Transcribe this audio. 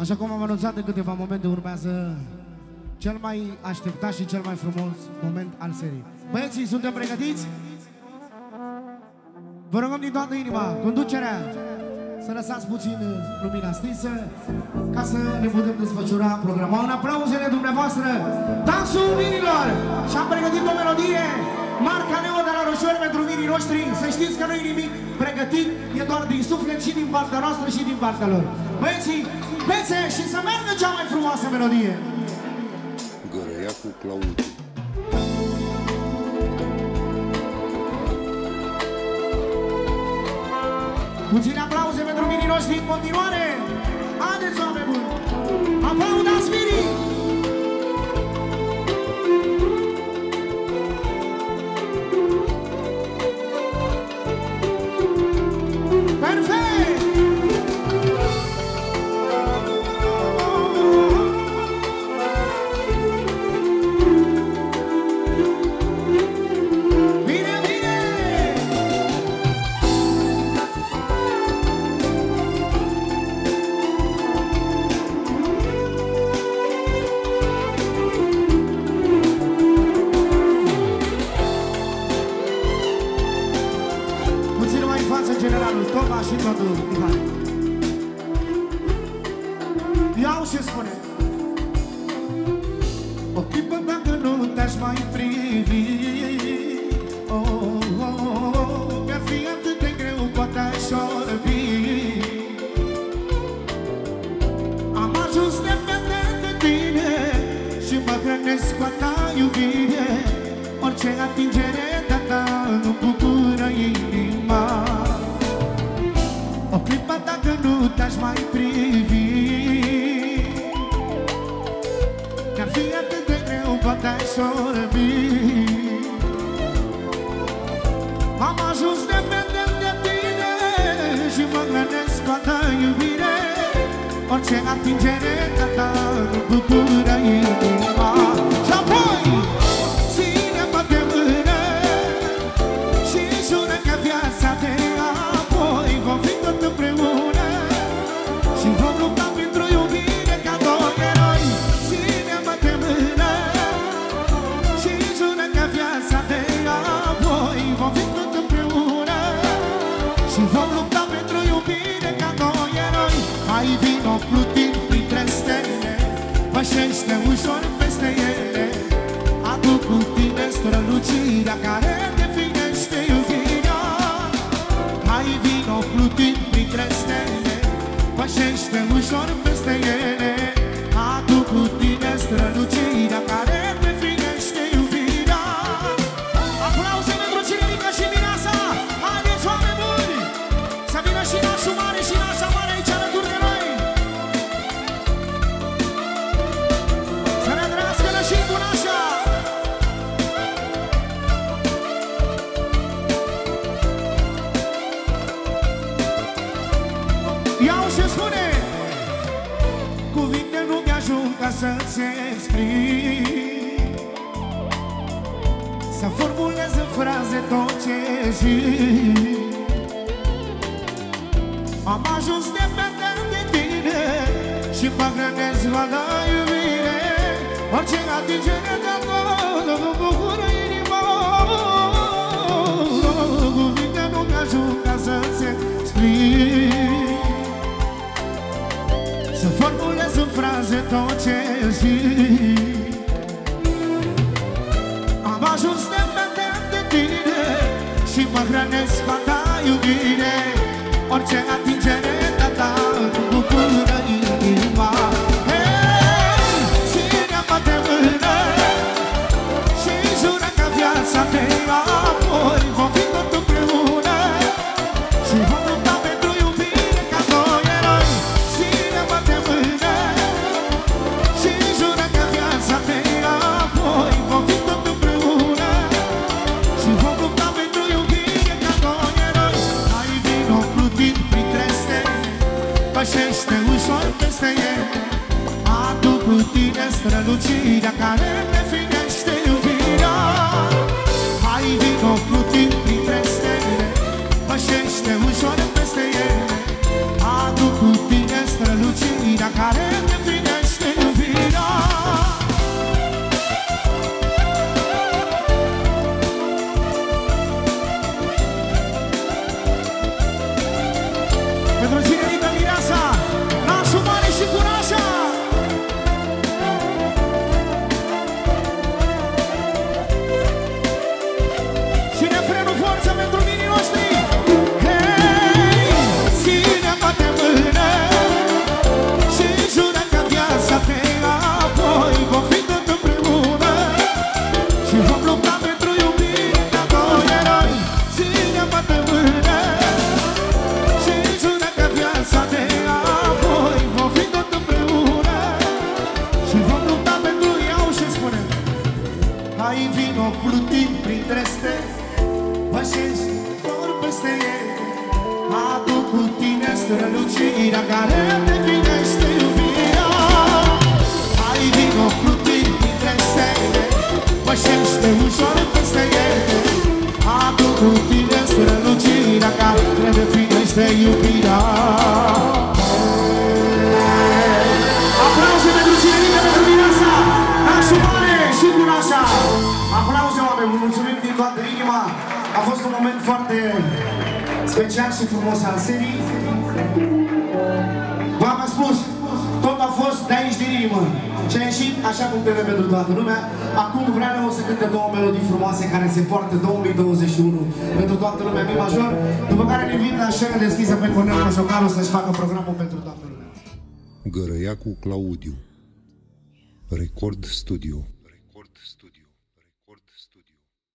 Așa cum am anunțat de câteva momente, urmează cel mai așteptat și cel mai frumos moment al serii. Băieții, suntem pregătiți? Vă rugăm din toată inima, conducerea, să lăsați puțin lumina stinsă ca să ne putem desfășura programul. În aplauzele dumneavoastră, dansul mirilor! Și am pregătit o melodie, marca Neo de la Roșori pentru mirii noștri. Să știți că nu e nimic pregătit, e doar din suflet și din partea noastră și din partea lor. Băieții, bețe și să meargă cea mai frumoasă melodie! Gărăia cu Claudiu Puține aplauze pentru mirii noștri în continuare! Toma și totul Ivan. Iau ce spune. O clipă dacă nu te-aș mai privi oh, oh, oh, oh, Mi-ar fi atât de greu, poate aș orbi Am ajuns dependent de tine Și mă hrănesc cu a ta iubire. Orice atingere de-a ta nu bucură inima nu te-aș mai privi. Mi-ar fi atât de greu, poate aș orbi Am ajuns dependent de tine Și mă hrănesc cu a ta iubire. Orice atingere de-a ta nu bucură inima Pășește ușor peste ele. Aduc cu tine strălucirea care definește iubirea. Hai vino plutind printre stele Pășește ușor peste ele. Aduc cu tine strălucirea care Iau și spune. Cuvinte nu mi-ajung ca să-ți exprim Să formulez în fraze tot ce zic. Am ajuns dependent de tine Și mă hrănesc la da iubire. Orice atingere de acolo Mă bucură fraze tot ce zic Am ajuns dependent de tine Și mă hrănesc cu a ta iubire. Orice atingere Pășește ușor peste ele Aduc cu tine strălucirea care definește iubirea. Hai vino plutind printre stele. Pășește ușor eu plutim printre stele Pășești doar peste ele Aduc cu tine strălucirea care te vinește iubirea. Hai vino plutim printre stele Pășește ușor peste ele Aduc cu tine strălucirea care te vinește iubirea. special și frumos al serii. V-am spus, tot a fost de aici din inimă. Și a ieșit așa cum trebuie pentru toată lumea. Acum Vreana o să cânte două melodii frumoase care se poartă 2021 pentru toată lumea mi major, după care ne vin la scenă deschisă pe Cornel Coșocaru să-și facă programul pentru toată lumea. Gărăiacu Claudiu Record Studio